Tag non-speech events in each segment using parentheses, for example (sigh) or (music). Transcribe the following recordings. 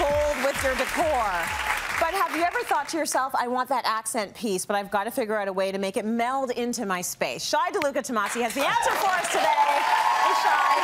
bold with your decor. But have you ever thought to yourself, I want that accent piece, but I've got to figure out a way to make it meld into my space? Shai DeLuca Tamasi has the answer for us today. Hey, Shai.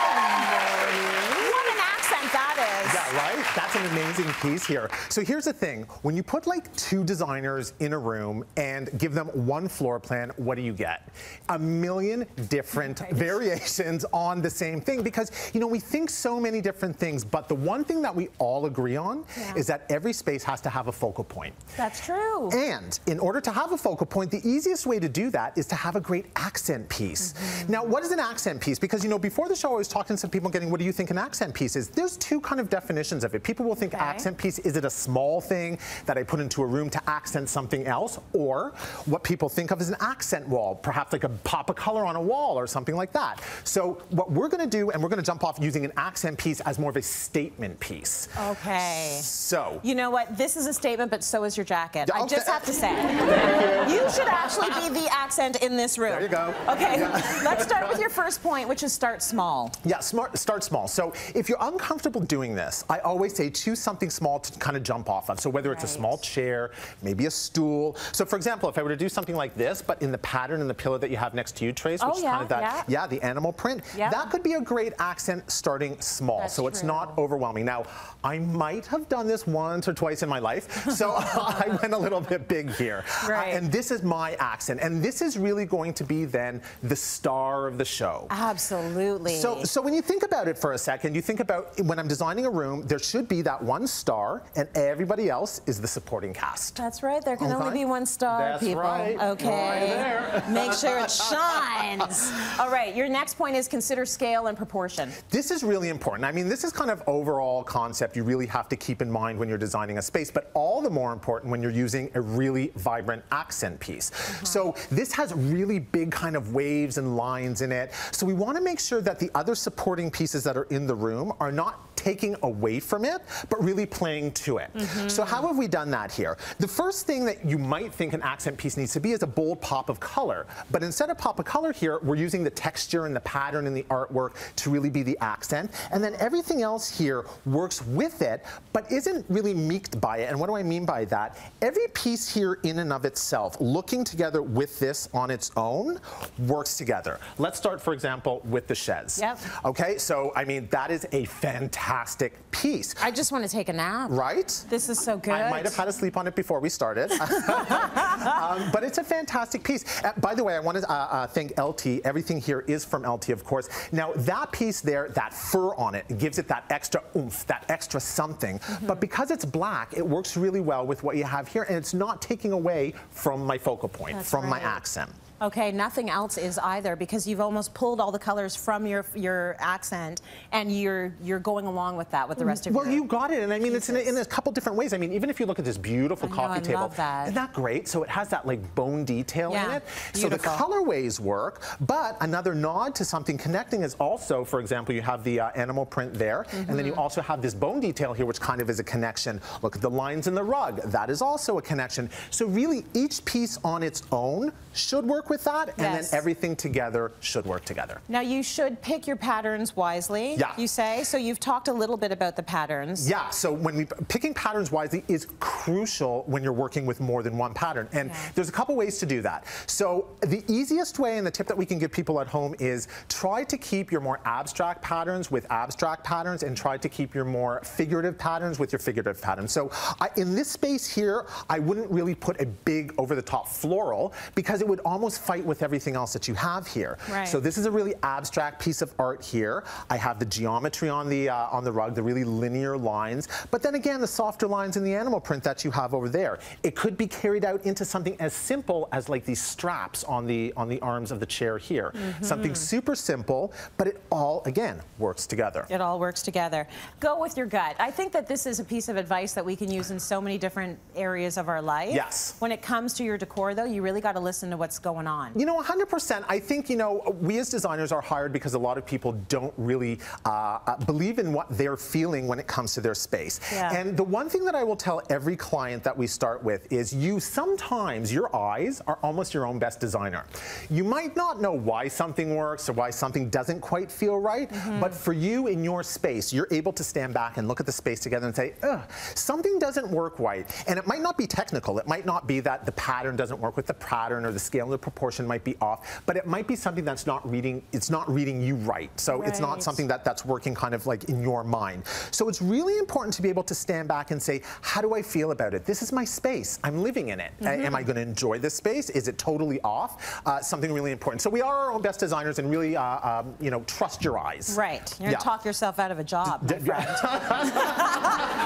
What an accent that is. Yeah, right? That's an amazing piece here. So here's the thing. When you put like two designers in a room and give them one floor plan, what do you get? A million different variations on the same thing because, you know, we think so many different things, but the one thing that we all agree on yeah. is that every space has to have a focal point. That's true. And in order to have a focal point, the easiest way to do that is to have a great accent piece. Mm -hmm. Now, what is an accent piece? Because, you know, before the show, I was talking to some people getting, what do you think an accent piece is? There's two kind of definitions of it. People will think okay. accent piece, is it a small thing that I put into a room to accent something else? Or what people think of as an accent wall, perhaps like a pop of color on a wall or something like that. So what we're gonna do, and we're gonna jump off using an accent piece as more of a statement piece. Okay. So. You know what, this is a statement, but so is your jacket. Okay. I just have to say. (laughs) you. you should actually be the accent in this room. There you go. Okay, yeah. (laughs) let's start with your first point, which is start small. Yeah, smart, start small. So if you're uncomfortable doing this, I always say choose something small to kind of jump off of. So whether it's a small chair, maybe a stool. So for example, if I were to do something like this, but in the pattern and the pillow that you have next to you, Trace, which oh, is kind of that, yeah. yeah, the animal print, yeah. that could be a great accent starting small. That's so it's not overwhelming. Now, I might have done this once or twice in my life, so (laughs) I went a little bit big here. Right. Uh, and this is my accent, and this is really going to be then the star of the show. Absolutely. So, so when you think about it for a second, you think about when I'm designing a room, there should be that one star, and everybody else is the supporting cast. That's right. There can okay. only be one star, That's people. Right. Okay. Right Make sure it (laughs) shines. All right. Your next point is consider scale and proportion. This is really important. I mean, this is kind of overall concept you really have to keep in mind when you're designing a space, but all the more important when you're using a really vibrant accent piece. Mm -hmm. So this has really big kind of waves and lines in it. So we want to make sure that the other supporting pieces that are in the room are not taking away from it, but really playing to it. Mm -hmm. So how have we done that here? The first thing that you might think an accent piece needs to be is a bold pop of color. But instead of pop of color here, we're using the texture and the pattern and the artwork to really be the accent. And then everything else here works with it, but isn't really meeked by it. And what do I mean by that? Every piece here in and of itself, looking together with this on its own, works together. Let's start, for example, with the chaise. Yep. Okay, so I mean, that is a fantastic fantastic piece. I just want to take a nap. Right? This is so good. I might have had to sleep on it before we started. (laughs) um, but it's a fantastic piece. Uh, by the way, I want to uh, uh, thank LT. Everything here is from LT, of course. Now, that piece there, that fur on it, gives it that extra oomph, that extra something. Mm -hmm. But because it's black, it works really well with what you have here, and it's not taking away from my focal point, That's from right. my accent. Okay, nothing else is either because you've almost pulled all the colors from your your accent and you're you're going along with that with the rest of well, your Well, you got it, and I mean pieces. it's in a, in a, couple different ways. I mean, even if you look at this beautiful I coffee know, I table, love that. isn't that great? So it has that like bone detail yeah, in it. Beautiful. So the colorways work, but another nod to something connecting is also, for example, you have the uh, animal print there, mm -hmm. and then you mm-hmm. also have this bone detail here, which kind of is a connection. Look at the lines in the rug. That is also a connection. So really, each piece on its own should work with that, and then everything together should work together. Now you should pick your patterns wisely, yeah. you say. So you've talked a little bit about the patterns. Yeah, so when we picking patterns wisely is crucial when you're working with more than one pattern. And yeah. there's a couple ways to do that. So the easiest way and the tip that we can give people at home is try to keep your more abstract patterns with abstract patterns and try to keep your more figurative patterns with your figurative patterns. So I, in this space here, I wouldn't really put a big over-the-top floral because it would almost fight with everything else that you have here. Right. So this is a really abstract piece of art here. I have the geometry on the uh, on the rug, the really linear lines, but then again, the softer lines in the animal print that you have over there. It could be carried out into something as simple as like these straps on the on the arms of the chair here. Mm -hmm. Something super simple, but it all again works together. It all works together. Go with your gut. I think that this is a piece of advice that we can use in so many different areas of our life. Yes. When it comes to your decor, though, you really got to listen to what's going going on? You know, 100%. I think, you know, we as designers are hired because a lot of people don't really uh, uh, believe in what they're feeling when it comes to their space. Yeah. And the one thing that I will tell every client that we start with is you sometimes, your eyes are almost your own best designer. You might not know why something works or why something doesn't quite feel right, mm -hmm. but for you in your space, you're able to stand back and look at the space together and say, ugh, something doesn't work right. And it might not be technical. It might not be that the pattern doesn't work with the pattern or the scale and the proportion might be off, but it might be something that's not reading, it's not reading you right. So right. it's not something that that's working kind of like in your mind. So it's really important to be able to stand back and say, how do I feel about it? This is my space. I'm living in it. Mm -hmm. Am I going to enjoy this space? Is it totally off? Uh, something really important. So we are our own best designers and really, uh, um, you know, trust your eyes. Right. You're yeah. talk yourself out of a job, my friend.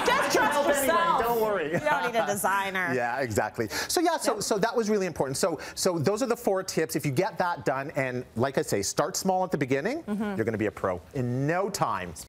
Just (laughs) (laughs) trust yourself. Anyway, don't worry. You don't need a designer. (laughs) Yeah, exactly. So yeah, so so that was really important. So so those are the four tips. If you get that done, and like I say, start small at the beginning, mm -hmm. you're going to be a pro in no time.